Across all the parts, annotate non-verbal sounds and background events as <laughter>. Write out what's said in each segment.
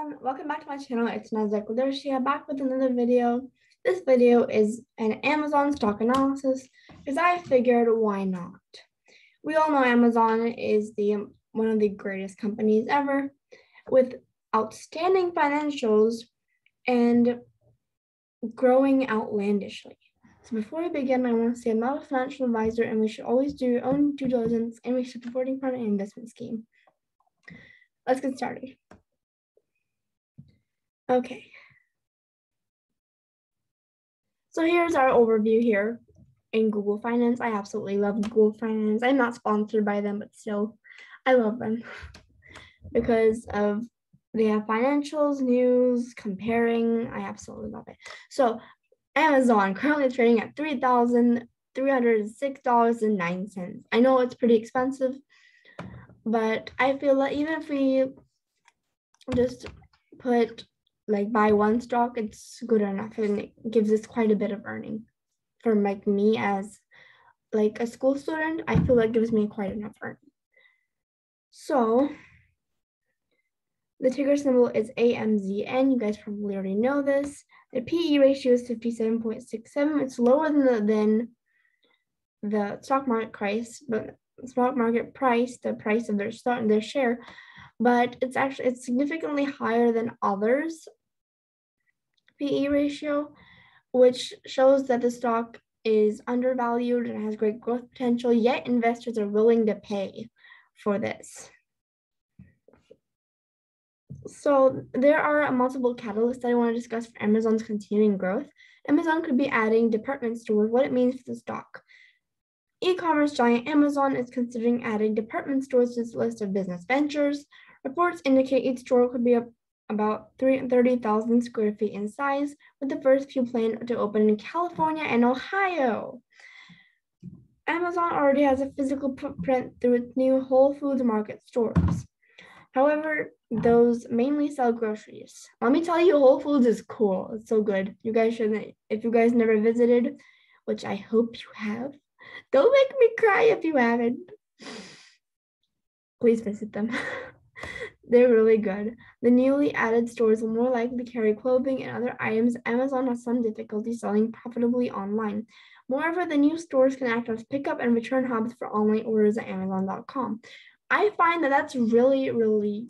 everyone, welcome back to my channel. It's Nasdaq with Arshia back with another video. This video is an Amazon stock analysis because I figured why not. We all know Amazon is the um, one of the greatest companies ever with outstanding financials and growing outlandishly. So before we begin, I want to say I'm not a financial advisor and we should always do your own due diligence and research before taking part an investment scheme. Let's get started. Okay. So here's our overview here in Google Finance. I absolutely love Google Finance. I'm not sponsored by them, but still, I love them <laughs> because of they have financials, news, comparing. I absolutely love it. So Amazon currently trading at three thousand three hundred six dollars and nine cents. I know it's pretty expensive, but I feel that even if we just put like buy one stock, it's good enough and it gives us quite a bit of earning. For like me as like a school student, I feel that gives me quite enough earning. So the ticker symbol is AMZN. You guys probably already know this. The PE ratio is 57.67. It's lower than the, than the stock market price, but stock market price, the price of their stock, their share, but it's actually it's significantly higher than others PE ratio, which shows that the stock is undervalued and has great growth potential, yet investors are willing to pay for this. So there are multiple catalysts that I want to discuss for Amazon's continuing growth. Amazon could be adding department stores, what it means for the stock. E-commerce giant Amazon is considering adding department stores to its list of business ventures. Reports indicate each store could be about 30,000 square feet in size, with the first few planned to open in California and Ohio. Amazon already has a physical footprint through its new Whole Foods Market stores. However, those mainly sell groceries. Let me tell you, Whole Foods is cool. It's so good. You guys should, if you guys never visited, which I hope you have, don't make me cry if you haven't. Please visit them. <laughs> They're really good. The newly added stores will more likely carry clothing and other items Amazon has some difficulty selling profitably online. Moreover, the new stores can act as pickup and return hubs for online orders at Amazon.com. I find that that's really, really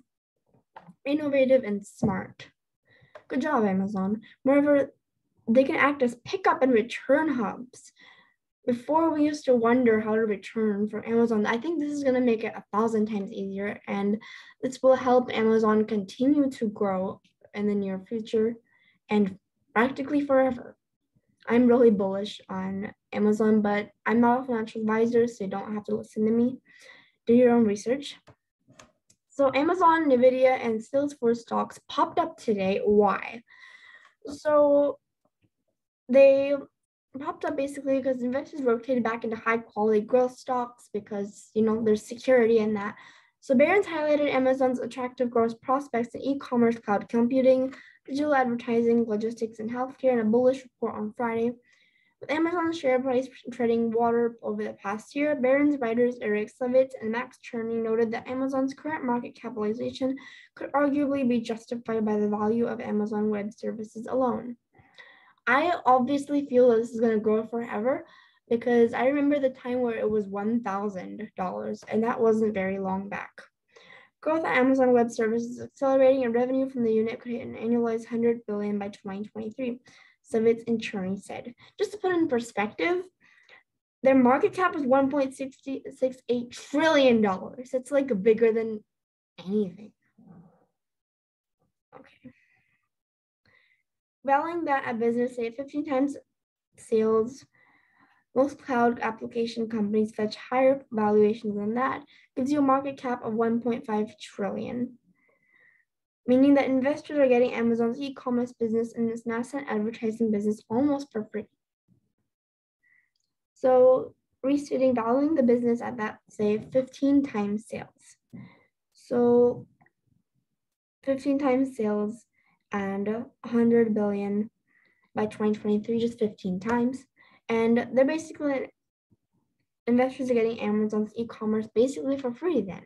innovative and smart. Good job, Amazon. Moreover, they can act as pickup and return hubs before we used to wonder how to return from Amazon, I think this is going to make it a thousand times easier. And this will help Amazon continue to grow in the near future and practically forever. I'm really bullish on Amazon, but I'm not a financial advisor, so you don't have to listen to me. Do your own research. So Amazon, Nvidia, and Salesforce stocks popped up today. Why? So they popped up basically because investors rotated back into high quality growth stocks because you know there's security in that. So Barron's highlighted Amazon's attractive growth prospects in e-commerce, cloud computing, digital advertising, logistics, and healthcare in a bullish report on Friday. With Amazon's share price treading water over the past year, Barron's writers Eric Savitz and Max Cherney noted that Amazon's current market capitalization could arguably be justified by the value of Amazon Web Services alone. I obviously feel this is going to grow forever because I remember the time where it was $1,000 and that wasn't very long back. Growth at Amazon Web Services is accelerating and revenue from the unit could hit an annualized 100 billion by 2023, Savitz and Cherney said. Just to put in perspective, their market cap is 1.68 trillion dollars. It's like bigger than anything. Okay valuing that a business say 15 times sales most cloud application companies fetch higher valuations than that. Gives you a market cap of 1.5 trillion. Meaning that investors are getting amazon's e-commerce business and its nascent advertising business almost for free. So restating valuing the business at that say 15 times sales. So 15 times sales and 100 billion by 2023, just 15 times. And they're basically, investors are getting Amazon's e-commerce basically for free then.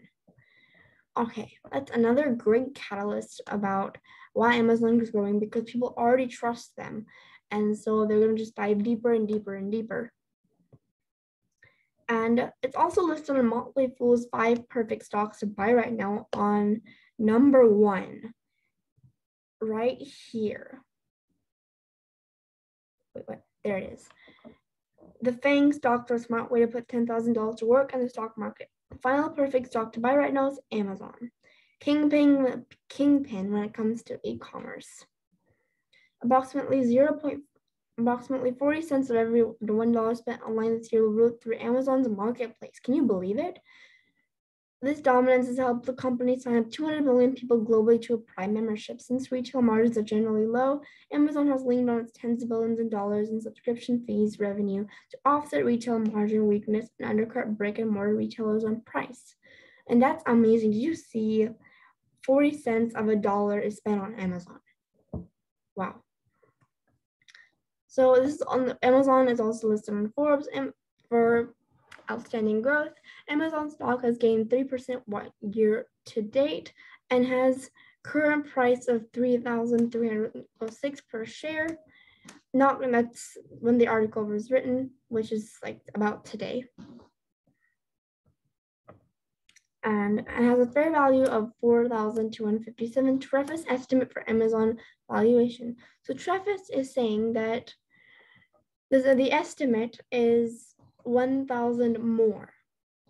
okay, that's another great catalyst about why Amazon is growing because people already trust them. And so they're going to just dive deeper and deeper and deeper. And it's also listed on Motley Fool's five perfect stocks to buy right now on number one, right here. Wait, wait, there it is. The FANG stocks are a smart way to put $10,000 to work in the stock market. The final perfect stock to buy right now is Amazon. Kingpin, kingpin when it comes to e-commerce. Approximately 0. approximately 40 cents of every $1 spent online this year will route through Amazon's marketplace. Can you believe it? This dominance has helped the company sign up 200 million people globally to a Prime membership. Since retail margins are generally low, Amazon has leaned on its tens of billions of dollars in subscription fees revenue to offset retail margin weakness and undercut brick and mortar retailers on price. And that's amazing. Did you see 40 cents of a dollar is spent on Amazon? Wow. So this is on the, Amazon is also listed on Forbes and for outstanding growth. Amazon stock has gained 3% one year to date and has current price of 3,306 per share. Not when that's when the article was written, which is like about today. And it has a fair value of 4,257 Trefis estimate for Amazon valuation. So Trefis is saying that the, the estimate is 1,000 more.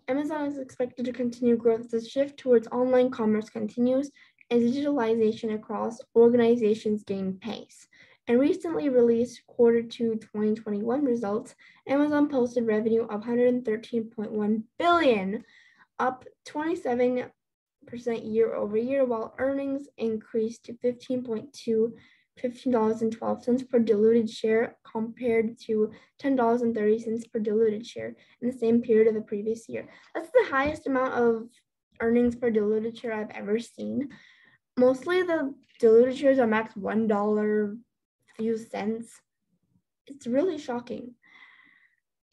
Amazon is expected to continue growth as the shift towards online commerce continues and digitalization across organizations gain pace. And recently released quarter two 2021 results, Amazon posted revenue of 113.1 billion, up 27% year over year, while earnings increased to 15.2 $15.12 per diluted share compared to $10.30 per diluted share in the same period of the previous year. That's the highest amount of earnings per diluted share I've ever seen. Mostly the diluted shares are max $1 few cents. It's really shocking.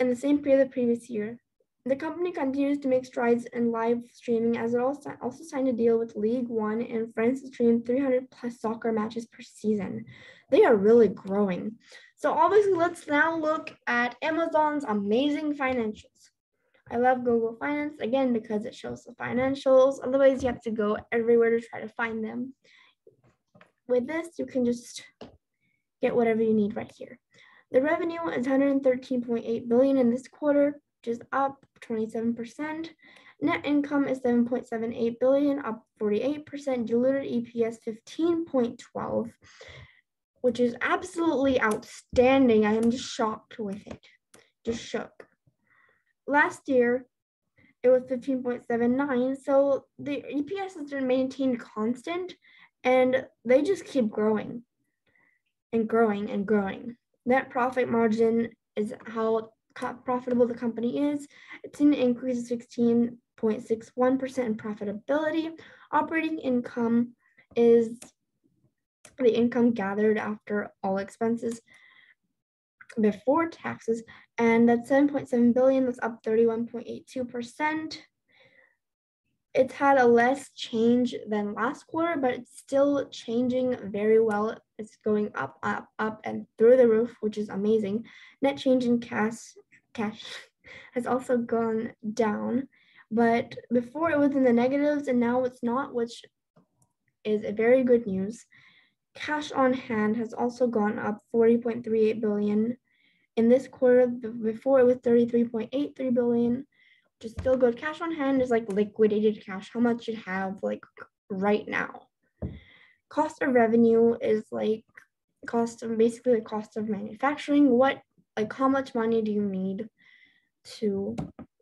In the same period of the previous year, the company continues to make strides in live streaming as it also, signed a deal with Ligue 1 in France to stream 300 plus soccer matches per season. They are really growing. So obviously, let's now look at Amazon's amazing financials. I love Google Finance again because it shows the financials. Otherwise, you have to go everywhere to try to find them. With this, you can just get whatever you need right here. The revenue is 113.8 billion in this quarter, which is up 27%. Net income is 7.78 billion, up 48%. Diluted EPS 15.12, which is absolutely outstanding. I am just shocked with it. Just shook. Last year, it was 15.79. So the EPS has been maintained constant and they just keep growing and growing and growing. Net profit margin is how profitable the company is. It's an increase of 16.61% in profitability. Operating income is the income gathered after all expenses before taxes, and that's 7.7 billion, that's up 31.82%. It's had a less change than last quarter, but it's still changing very well. It's going up, up, up, and through the roof, which is amazing. Net change in cash, cash <laughs> has also gone down, but before it was in the negatives and now it's not, which is a very good news. Cash on hand has also gone up 40.38 billion in this quarter. Before it was 33.83 billion, which is still good. Cash on hand is like liquidated cash, how much you have like right now. Cost of revenue is like cost of basically the cost of manufacturing. What like how much money do you need to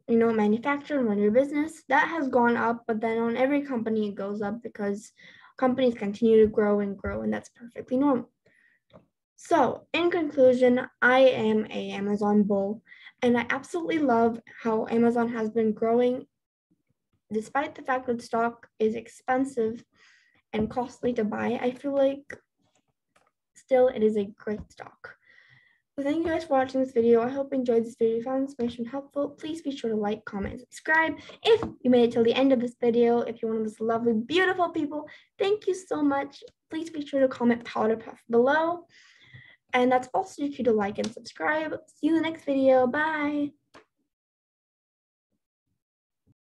you know manufacture and run your business? That has gone up but then on every company it goes up because companies continue to grow and grow and that's perfectly normal. So in conclusion i am a amazon bull and i absolutely love how amazon has been growing despite the fact that stock is expensive and costly to buy i feel like still it is a great stock So thank you guys for watching this video. I hope you enjoyed this video. If you found this information helpful, please be sure to like, comment, and subscribe. If you made it till the end of this video, if you're one of those lovely, beautiful people, thank you so much. Please be sure to comment powder puff below. And that's also cue to like and subscribe. See you in the next video. Bye.